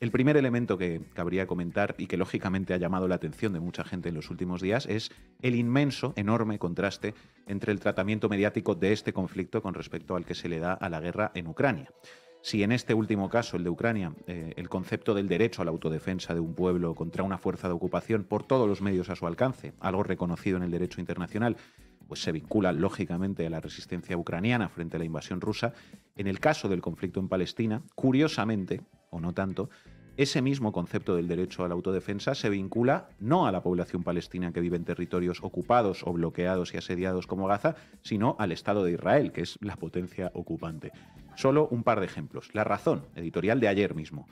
El primer elemento que cabría comentar y que lógicamente ha llamado la atención de mucha gente en los últimos días es el inmenso, enorme contraste entre el tratamiento mediático de este conflicto con respecto al que se le da a la guerra en Ucrania. Si en este último caso, el de Ucrania, eh, el concepto del derecho a la autodefensa de un pueblo contra una fuerza de ocupación por todos los medios a su alcance, algo reconocido en el derecho internacional, pues se vincula lógicamente a la resistencia ucraniana frente a la invasión rusa, en el caso del conflicto en Palestina, curiosamente, o no tanto, ese mismo concepto del derecho a la autodefensa se vincula no a la población palestina que vive en territorios ocupados o bloqueados y asediados como Gaza, sino al Estado de Israel, que es la potencia ocupante. Solo un par de ejemplos. La razón, editorial de ayer mismo,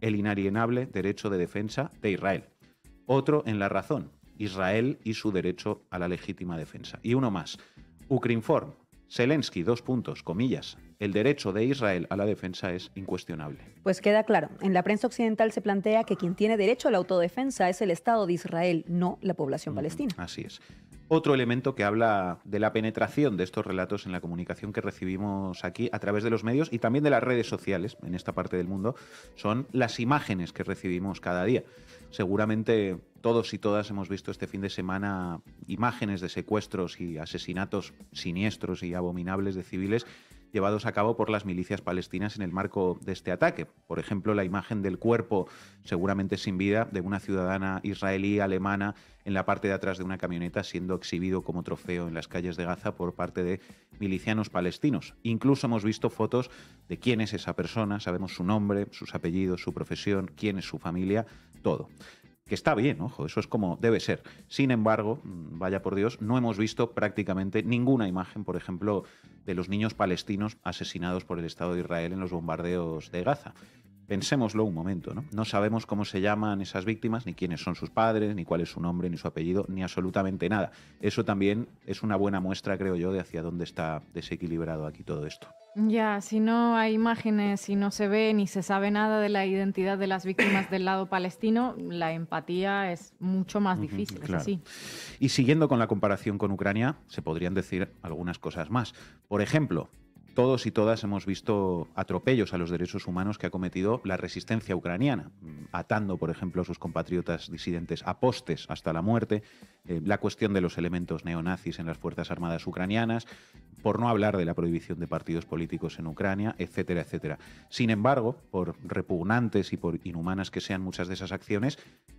el inalienable derecho de defensa de Israel. Otro en la razón, Israel y su derecho a la legítima defensa. Y uno más, Ukrinform, Zelensky, dos puntos, comillas, el derecho de Israel a la defensa es incuestionable. Pues queda claro, en la prensa occidental se plantea que quien tiene derecho a la autodefensa es el Estado de Israel, no la población palestina. Así es. Otro elemento que habla de la penetración de estos relatos en la comunicación que recibimos aquí a través de los medios y también de las redes sociales en esta parte del mundo son las imágenes que recibimos cada día. Seguramente todos y todas hemos visto este fin de semana imágenes de secuestros y asesinatos siniestros y abominables de civiles llevados a cabo por las milicias palestinas en el marco de este ataque. Por ejemplo, la imagen del cuerpo, seguramente sin vida, de una ciudadana israelí alemana en la parte de atrás de una camioneta siendo exhibido como trofeo en las calles de Gaza por parte de milicianos palestinos. Incluso hemos visto fotos de quién es esa persona, sabemos su nombre, sus apellidos, su profesión, quién es su familia, todo que está bien, ojo, eso es como debe ser. Sin embargo, mm, vaya por Dios, no hemos visto prácticamente ninguna imagen, por ejemplo, de los niños palestinos asesinados por el Estado de Israel en los bombardeos de Gaza. Pensémoslo un momento, ¿no? No sabemos cómo se llaman esas víctimas, ni quiénes son sus padres, ni cuál es su nombre, ni su apellido, ni absolutamente nada. Eso también es una buena muestra, creo yo, de hacia dónde está desequilibrado aquí todo esto. Ya, si no hay imágenes, si no se ve ni se sabe nada de la identidad de las víctimas del lado palestino, la empatía es mucho más difícil, es así. Y siguiendo con la comparación con Ucrania, se podrían decir algunas cosas más. Por ejemplo, todos y todas hemos visto atropellos a los derechos humanos que ha cometido la resistencia ucraniana, atando, por ejemplo, a sus compatriotas disidentes a postes hasta la muerte, eh, la cuestión de los elementos neonazis en las Fuerzas Armadas ucranianas, por no hablar de la prohibición de partidos políticos en Ucrania, etcétera, etcétera. Sin embargo, por repugnantes y por inhumanas que sean muchas de esas acciones,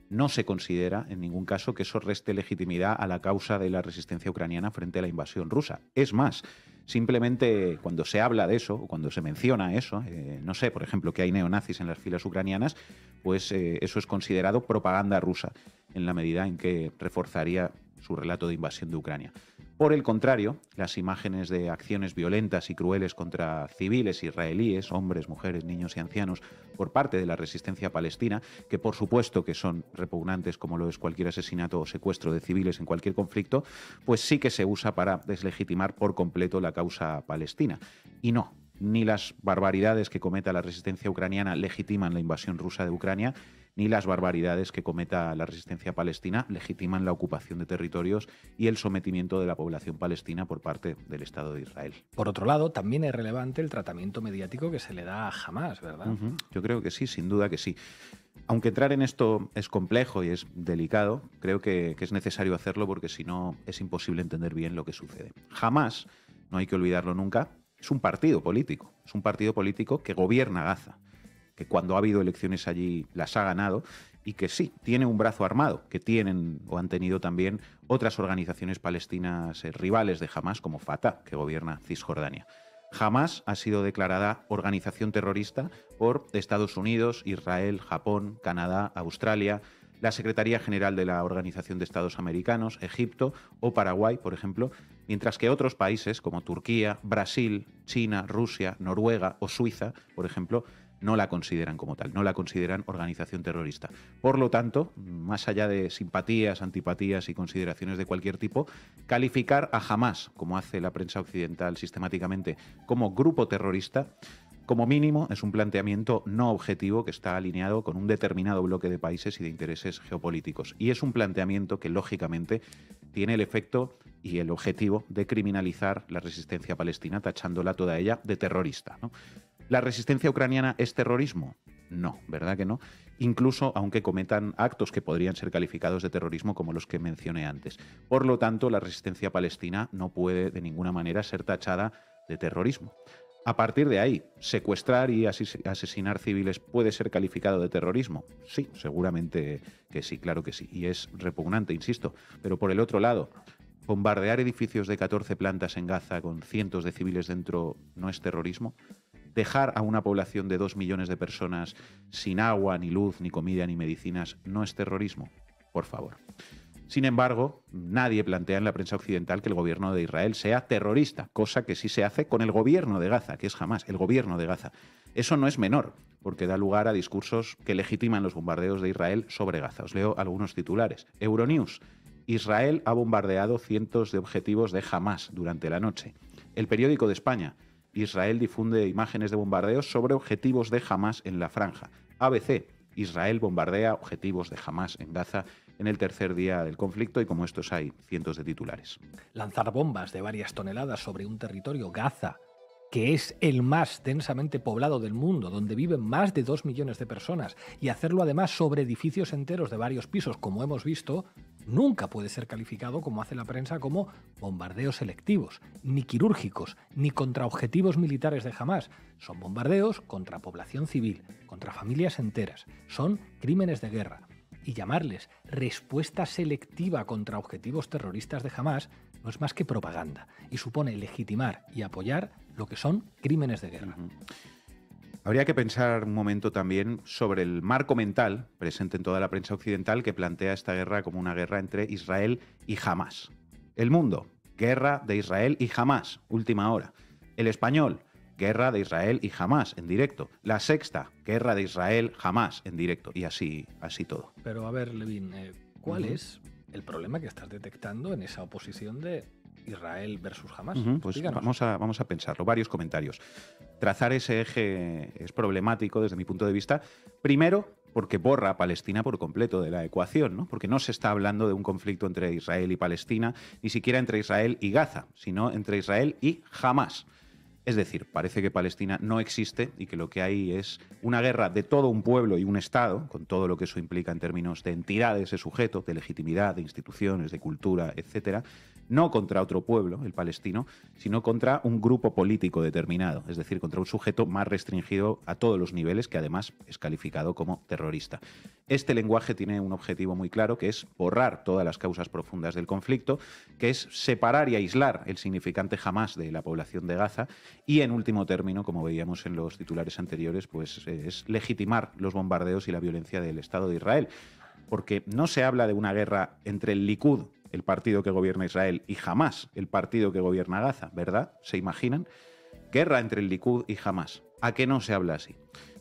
no se considera en ningún caso que eso reste legitimidad a la causa de la resistencia ucraniana frente a la invasión rusa. Es más, simplemente cuando se habla de eso, cuando se menciona eso, eh, no sé, por ejemplo, que hay neonazis en las filas ucranianas, pues eh, eso es considerado propaganda rusa, en la medida en que reforzaría su relato de invasión de Ucrania. Por el contrario, las imágenes de acciones violentas y crueles contra civiles israelíes, hombres, mujeres, niños y ancianos, por parte de la resistencia palestina, que por supuesto que son repugnantes como lo es cualquier asesinato o secuestro de civiles en cualquier conflicto, pues sí que se usa para deslegitimar por completo la causa palestina. Y no, ni las barbaridades que cometa la resistencia ucraniana legitiman la invasión rusa de Ucrania, ni las barbaridades que cometa la resistencia palestina legitiman la ocupación de territorios y el sometimiento de la población palestina por parte del Estado de Israel. Por otro lado, también es relevante el tratamiento mediático que se le da a Hamas, ¿verdad? Yo creo que sí, sin duda que sí. Aunque entrar en esto es complejo y es delicado, creo que, que es necesario hacerlo porque si no es imposible entender bien lo que sucede. Jamás, no hay que olvidarlo nunca, es un partido político, es un partido político que gobierna Gaza que cuando ha habido elecciones allí las ha ganado y que sí, tiene un brazo armado, que tienen o han tenido también otras organizaciones palestinas eh, rivales de Hamas, como Fatah, que gobierna Cisjordania. Hamas ha sido declarada organización terrorista por Estados Unidos, Israel, Japón, Canadá, Australia, la Secretaría General de la Organización de Estados Americanos, Egipto o Paraguay, por ejemplo, mientras que otros países como Turquía, Brasil, China, Rusia, Noruega o Suiza, por ejemplo, no la consideran como tal, no la consideran organización terrorista. Por lo tanto, más allá de simpatías, antipatías y consideraciones de cualquier tipo, calificar a Hamas, como hace la prensa occidental sistemáticamente, como grupo terrorista, como mínimo, es un planteamiento no objetivo que está alineado con un determinado bloque de países y de intereses geopolíticos. Y es un planteamiento que, lógicamente, tiene el efecto y el objetivo de criminalizar la resistencia palestina, tachándola toda ella de terrorista. ¿La resistencia ucraniana es terrorismo? no, ¿verdad que no? Incluso aunque cometan actos que podrían ser calificados de terrorismo como los que mencioné antes. Por lo tanto, la resistencia palestina no puede de ninguna manera ser tachada de terrorismo. A partir de ahí, secuestrar y asesinar civiles puede ser calificado de terrorismo. Sí, seguramente que sí, claro que sí. Y es repugnante, insisto. Pero por el otro lado, bombardear edificios de 14 plantas en Gaza con cientos de civiles dentro no es terrorismo. Dejar a una población de 2 millones de personas sin agua, ni luz, ni comida, ni medicinas no es terrorismo. Por favor. Sin embargo, nadie plantea en la prensa occidental que el gobierno de Israel sea terrorista, cosa que sí se hace con el gobierno de Gaza, que es jamás el gobierno de Gaza. Eso no es menor, porque da lugar a discursos que legitiman los bombardeos de Israel sobre Gaza. Os leo algunos titulares. Euronews. Israel ha bombardeado cientos de objetivos de Hamas durante la noche. El periódico de España. Israel difunde imágenes de bombardeos sobre objetivos de Hamas en la franja. ABC. Israel bombardea objetivos de Hamas en Gaza en el tercer día del conflicto y como estos hay cientos de titulares. Lanzar bombas de varias toneladas sobre un territorio, Gaza, que es el más densamente poblado del mundo, donde viven más de dos millones de personas, y hacerlo además sobre edificios enteros de varios pisos, como hemos visto, nunca puede ser calificado, como hace la prensa, como bombardeos selectivos, ni quirúrgicos, ni contra objetivos militares de jamás. Son bombardeos contra población civil, contra familias enteras. Son crímenes de guerra y llamarles respuesta selectiva contra objetivos terroristas de Hamas no es más que propaganda y supone legitimar y apoyar lo que son crímenes de guerra. Habría que pensar un momento también sobre el marco mental presente en toda la prensa occidental que plantea esta guerra como una guerra entre Israel y Hamas. El mundo, guerra de Israel y Hamas, última hora. El español, guerra de Israel y jamás en directo. La sexta, guerra de Israel jamás en directo. Y así, así todo. Pero a ver, Levin, eh, ¿cuál es el problema que estás detectando en esa oposición de Israel versus Hamas? Pues vamos a, vamos a pensarlo. Varios comentarios. Trazar ese eje es problemático desde mi punto de vista. Primero, porque borra a Palestina por completo de la ecuación, ¿no? porque no se está hablando de un conflicto entre Israel y Palestina, ni siquiera entre Israel y Gaza, sino entre Israel y Hamas. Es decir, parece que Palestina no existe y que lo que hay es una guerra de todo un pueblo y un Estado, con todo lo que eso implica en términos de entidad de sujeto, de legitimidad, de instituciones, de cultura, etcétera, no contra otro pueblo, el palestino, sino contra un grupo político determinado, es decir, contra un sujeto más restringido a todos los niveles, que además es calificado como terrorista. Este lenguaje tiene un objetivo muy claro, que es borrar todas las causas profundas del conflicto, que es separar y aislar el significante jamás de la población de Gaza y, en último término, como veíamos en los titulares anteriores, pues es legitimar los bombardeos y la violencia del Estado de Israel. Porque no se habla de una guerra entre el Likud el partido que gobierna Israel, y jamás el partido que gobierna Gaza, ¿verdad? ¿Se imaginan? Guerra entre el Likud y Hamas. ¿A qué no se habla así?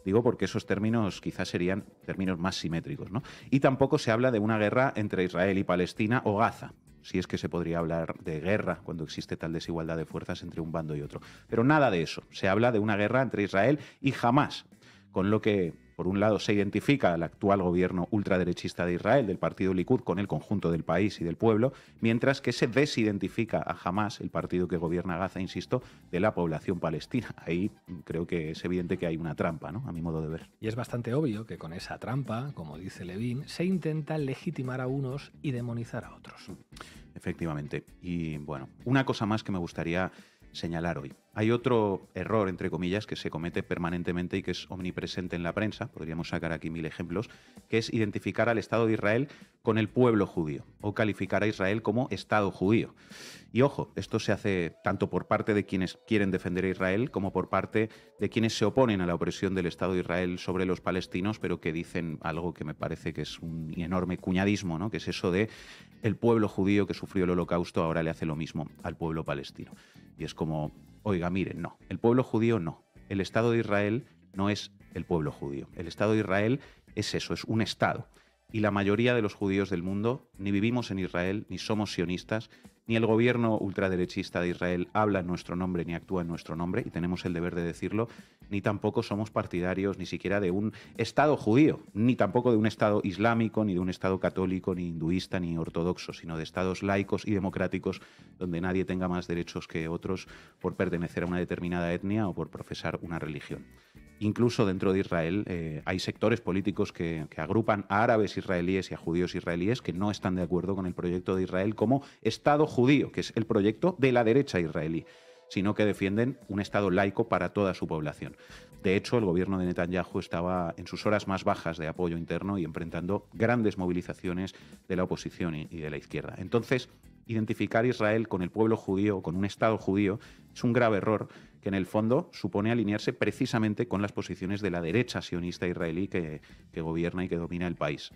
Digo porque esos términos quizás serían términos más simétricos, ¿no? Y tampoco se habla de una guerra entre Israel y Palestina o Gaza, si es que se podría hablar de guerra cuando existe tal desigualdad de fuerzas entre un bando y otro. Pero nada de eso. Se habla de una guerra entre Israel y Hamas, con lo que por un lado, se identifica al actual gobierno ultraderechista de Israel, del partido Likud, con el conjunto del país y del pueblo, mientras que se desidentifica a Hamas, el partido que gobierna Gaza, insisto, de la población palestina. Ahí creo que es evidente que hay una trampa, ¿no? A mi modo de ver. Y es bastante obvio que con esa trampa, como dice Levin, se intenta legitimar a unos y demonizar a otros. Efectivamente. Y bueno, una cosa más que me gustaría señalar hoy. Hay otro error, entre comillas, que se comete permanentemente y que es omnipresente en la prensa, podríamos sacar aquí mil ejemplos, que es identificar al Estado de Israel con el pueblo judío o calificar a Israel como Estado judío. Y ojo, esto se hace tanto por parte de quienes quieren defender a Israel como por parte de quienes se oponen a la opresión del Estado de Israel sobre los palestinos, pero que dicen algo que me parece que es un enorme cuñadismo, ¿no? que es eso de el pueblo judío que sufrió el holocausto ahora le hace lo mismo al pueblo palestino. Y es como, oiga, miren, no, el pueblo judío no. El Estado de Israel no es el pueblo judío. El Estado de Israel es eso, es un Estado. Y la mayoría de los judíos del mundo ni vivimos en Israel, ni somos sionistas, ni el gobierno ultraderechista de Israel habla en nuestro nombre ni actúa en nuestro nombre, y tenemos el deber de decirlo, ni tampoco somos partidarios ni siquiera de un Estado judío, ni tampoco de un Estado islámico, ni de un Estado católico, ni hinduista, ni ortodoxo, sino de Estados laicos y democráticos donde nadie tenga más derechos que otros por pertenecer a una determinada etnia o por profesar una religión. Incluso dentro de Israel eh, hay sectores políticos que, agrupan a árabes israelíes y a judíos israelíes que no están de acuerdo con el proyecto de Israel como Estado judío, que es el proyecto de la derecha israelí, sino que defienden un Estado laico para toda su población. De hecho, el gobierno de Netanyahu estaba en sus horas más bajas de apoyo interno y enfrentando grandes movilizaciones de la oposición y de la izquierda. Entonces, identificar Israel con el pueblo judío con un Estado judío es un grave error que en el fondo supone alinearse precisamente con las posiciones de la derecha sionista israelí que, que gobierna y que domina el país.